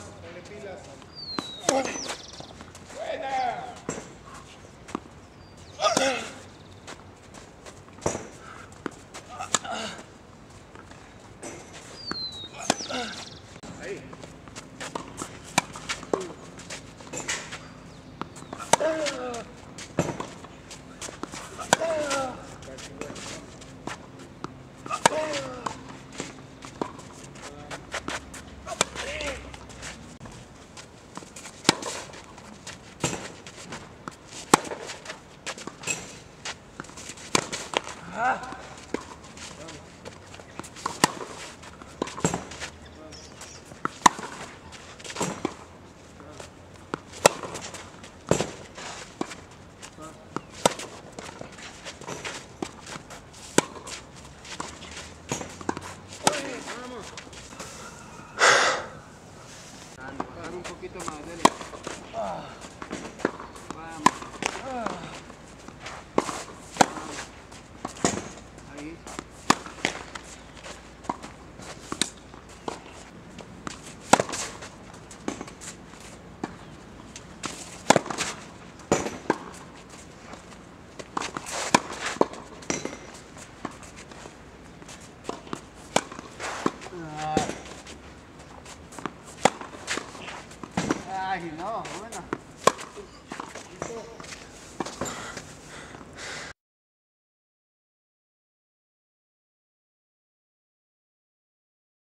pilas, ponle pilas. Dito mga dali. Ah. Bam. Ah. Bam. Ayos. Dahil, no? Bueno.